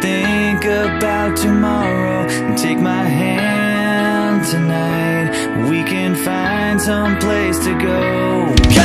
think about tomorrow and take my hand tonight. We can find some place to go.